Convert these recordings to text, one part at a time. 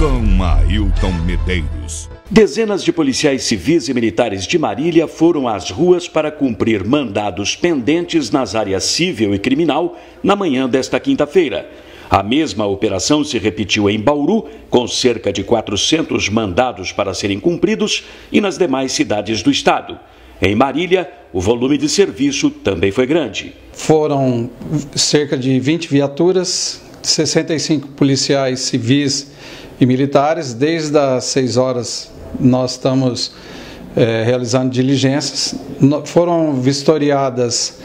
com Ailton Medeiros. Dezenas de policiais civis e militares de Marília foram às ruas para cumprir mandados pendentes nas áreas civil e criminal na manhã desta quinta-feira. A mesma operação se repetiu em Bauru, com cerca de 400 mandados para serem cumpridos, e nas demais cidades do estado. Em Marília, o volume de serviço também foi grande. Foram cerca de 20 viaturas, 65 policiais civis e militares. Desde as 6 horas nós estamos é, realizando diligências. No, foram vistoriadas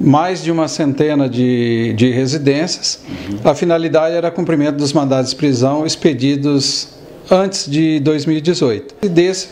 mais de uma centena de, de residências. Uhum. A finalidade era cumprimento dos mandados de prisão expedidos antes de 2018. E desse,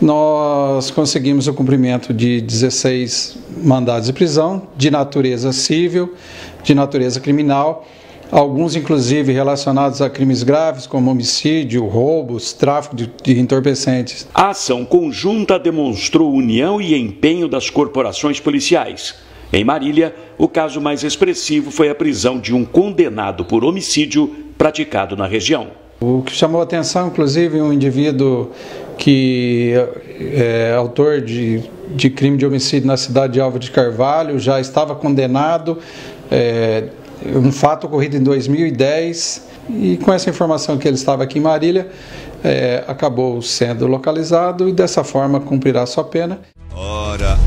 nós conseguimos o cumprimento de 16 mandados de prisão de natureza civil, de natureza criminal alguns inclusive relacionados a crimes graves como homicídio, roubos, tráfico de, entorpecentes. A ação conjunta demonstrou união e empenho das corporações policiais. Em Marília, o caso mais expressivo foi a prisão de um condenado por homicídio praticado na região. O que chamou a atenção, inclusive, um indivíduo que é, é autor de, de crime de homicídio na cidade de Alva de Carvalho, já estava condenado. É, um fato ocorrido em 2010 e com essa informação que ele estava aqui em Marília, é, acabou sendo localizado e dessa forma cumprirá sua pena.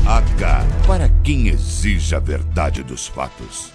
H, para quem exige a verdade dos fatos.